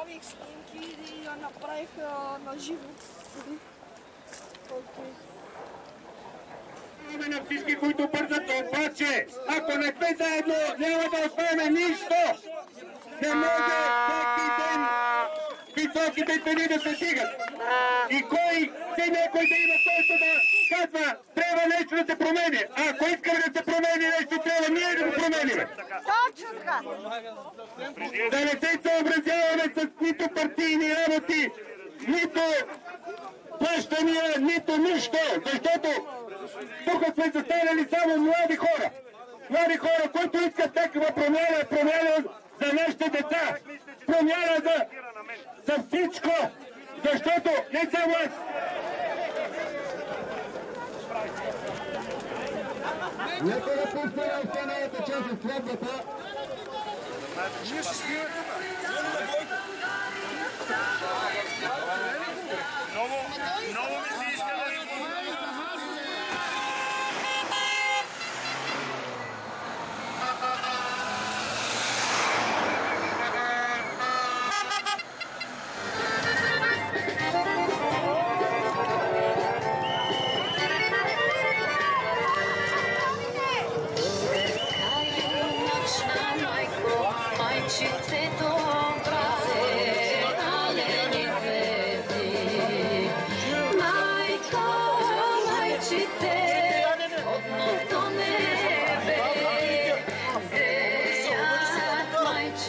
направих снимки и я направих а, на живо. Окей. Имаме на всички, които бързат, обаче, ако не сме заедно, няма да успеем нищо. Не може всеки ден високите цени да се стигат. И кой, все някой да има, който да казва, трябва нещо да се промени. А ако искаме да се промени Да не се съобразяваме с нито партийни работи, нито плащания, нито нищо, защото тук сме застанали само млади хора. Млади хора, които искат някаква промяна, промяна за нашите деца, промяна за, за всичко, защото не само аз. Нека да пусне останалата част от Миша, спирт!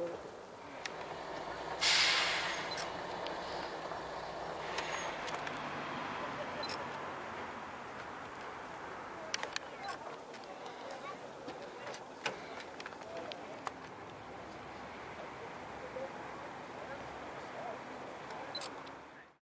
또